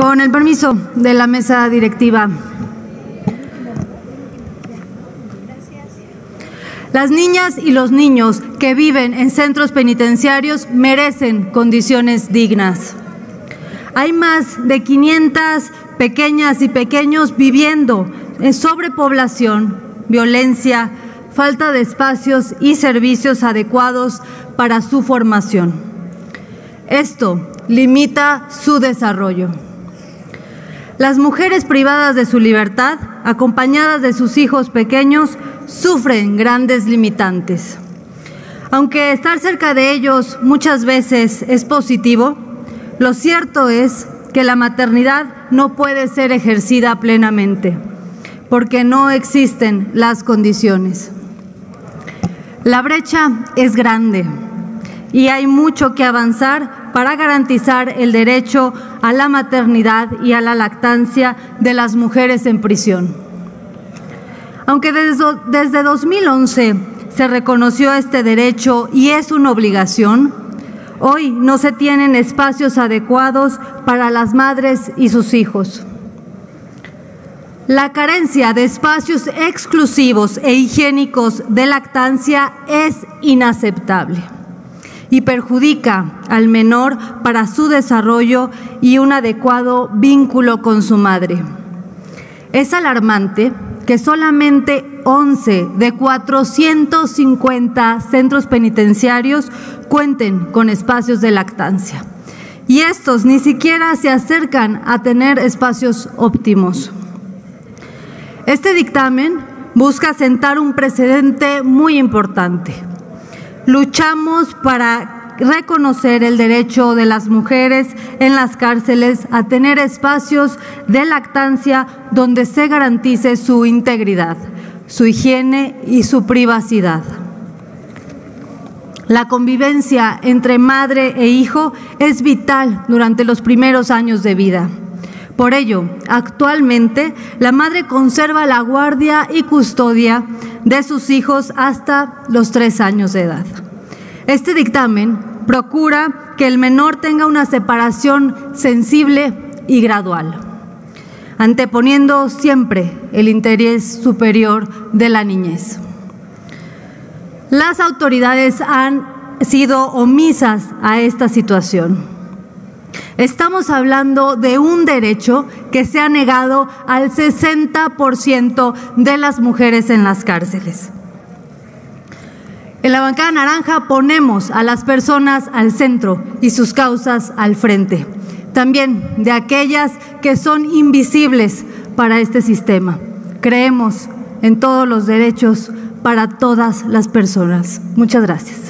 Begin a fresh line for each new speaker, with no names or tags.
Con el permiso de la mesa directiva. Las niñas y los niños que viven en centros penitenciarios merecen condiciones dignas. Hay más de 500 pequeñas y pequeños viviendo en sobrepoblación, violencia, falta de espacios y servicios adecuados para su formación. Esto limita su desarrollo. Las mujeres privadas de su libertad, acompañadas de sus hijos pequeños, sufren grandes limitantes. Aunque estar cerca de ellos muchas veces es positivo, lo cierto es que la maternidad no puede ser ejercida plenamente, porque no existen las condiciones. La brecha es grande y hay mucho que avanzar para garantizar el derecho a la maternidad y a la lactancia de las mujeres en prisión. Aunque desde, 2011 se reconoció este derecho y es una obligación, hoy no se tienen espacios adecuados para las madres y sus hijos. La carencia de espacios exclusivos e higiénicos de lactancia es inaceptable y perjudica al menor para su desarrollo y un adecuado vínculo con su madre. Es alarmante que solamente 11 de 450 centros penitenciarios cuenten con espacios de lactancia. Y estos ni siquiera se acercan a tener espacios óptimos. Este dictamen busca sentar un precedente muy importante. Luchamos para reconocer el derecho de las mujeres en las cárceles a tener espacios de lactancia donde se garantice su integridad, su higiene y su privacidad. La convivencia entre madre e hijo es vital durante los primeros años de vida. Por ello, actualmente la madre conserva la guardia y custodia de sus hijos hasta los tres años de edad. Este dictamen procura que el menor tenga una separación sensible y gradual, anteponiendo siempre el interés superior de la niñez. Las autoridades han sido omisas a esta situación. Estamos hablando de un derecho que se ha negado al 60% de las mujeres en las cárceles. En la bancada naranja ponemos a las personas al centro y sus causas al frente, también de aquellas que son invisibles para este sistema. Creemos en todos los derechos para todas las personas. Muchas gracias.